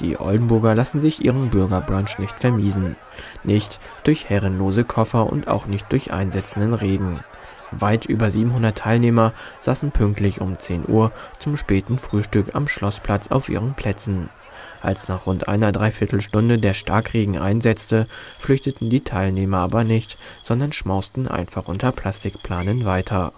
Die Oldenburger lassen sich ihren Bürgerbrunch nicht vermiesen. Nicht durch herrenlose Koffer und auch nicht durch einsetzenden Regen. Weit über 700 Teilnehmer saßen pünktlich um 10 Uhr zum späten Frühstück am Schlossplatz auf ihren Plätzen. Als nach rund einer Dreiviertelstunde der Starkregen einsetzte, flüchteten die Teilnehmer aber nicht, sondern schmausten einfach unter Plastikplanen weiter